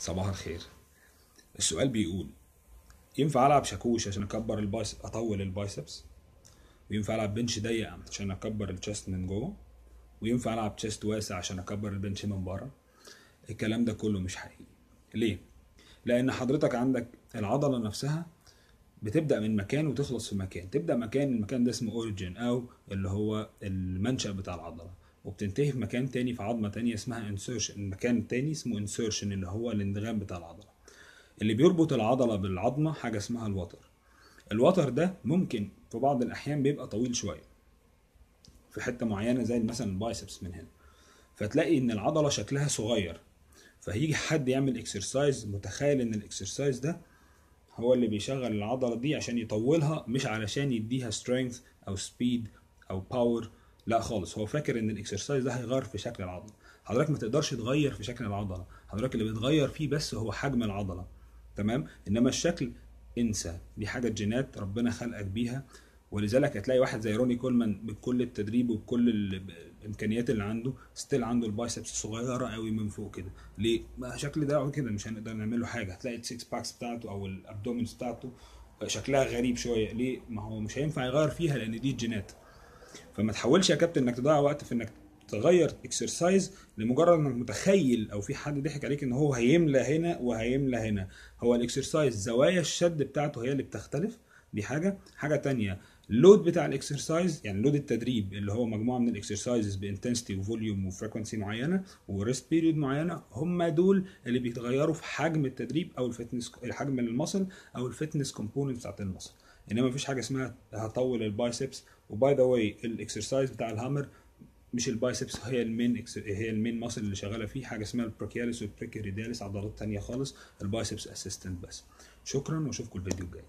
صباح الخير. السؤال بيقول ينفع ألعب شاكوش عشان أكبر ال biceps أطول ال biceps؟ وينفع ألعب bench ضيق عشان أكبر ال chest من جوه؟ وينفع ألعب chest واسع عشان أكبر ال bench من بره؟ الكلام ده كله مش حقيقي. ليه؟ لأن حضرتك عندك العضلة نفسها بتبدأ من مكان وتخلص في مكان. تبدأ مكان المكان ده اسمه origin أو اللي هو المنشأ بتاع العضلة. وبتنتهي في مكان تاني في عظمة تانية اسمها insertion المكان تاني اسمه insertion اللي هو الاندغام بتاع العضلة. اللي بيربط العضلة بالعظمة حاجة اسمها الوتر. الوتر ده ممكن في بعض الأحيان بيبقى طويل شوية. في حتة معينة زي مثلا ال biceps من هنا. فتلاقي إن العضلة شكلها صغير. فهيجي حد يعمل exercise متخيل إن ال exercise ده هو اللي بيشغل العضلة دي عشان يطولها مش علشان يديها strength أو speed أو power لا خالص. هو فاكر إن ال exercise ده هيغير في شكل العضلة. حضرتك ما تقدرش تغير في شكل العضلة. حضرتك اللي بتغير فيه بس هو حجم العضلة. تمام؟ إنما الشكل انسى. دي حاجة جينات ربنا خلقك بيها. ولذلك هتلاقي واحد زي روني كولمان بكل التدريب وبكل ال- الإمكانيات اللي عنده still عنده ال biceps صغيرة قوي من فوق كده. ليه؟ ما شكل ده كده مش هنقدر نعمل له حاجة. هتلاقي ال six packs بتاعته أو الابدومينز بتاعته شكلها غريب شوية. ليه؟ ما هو مش هينفع يغير فيها لأن دي جينات فما تحاولش يا كابتن إنك تضيع وقت في إنك تغير exercise لمجرد إنك متخيل أو في حد ضحك عليك إن هو هيملى هنا وهيملى هنا. هو ال exercise زوايا الشد بتاعته هي اللي بتختلف. دي حاجة. حاجة تانية ال load بتاع ال exercise يعني load التدريب اللي هو مجموعة من ال exercises ب intensity و volume و frequency معينة و rest period معينة هم دول اللي بيتغيروا في حجم التدريب أو ال fitness حجم ال muscle أو ال fitness component بتاعت ال muscle. إنما مفيش حاجة اسمها هطول ال biceps. و by the way ال exercise بتاع ال hammer مش ال biceps هي ال main هي ال main muscle اللي شغالة فيه. حاجة اسمها ال brachialis وال brachioradialis عضلات تانية خالص ال biceps assistant بس. شكرا وأشوفكم الفيديو الجاي.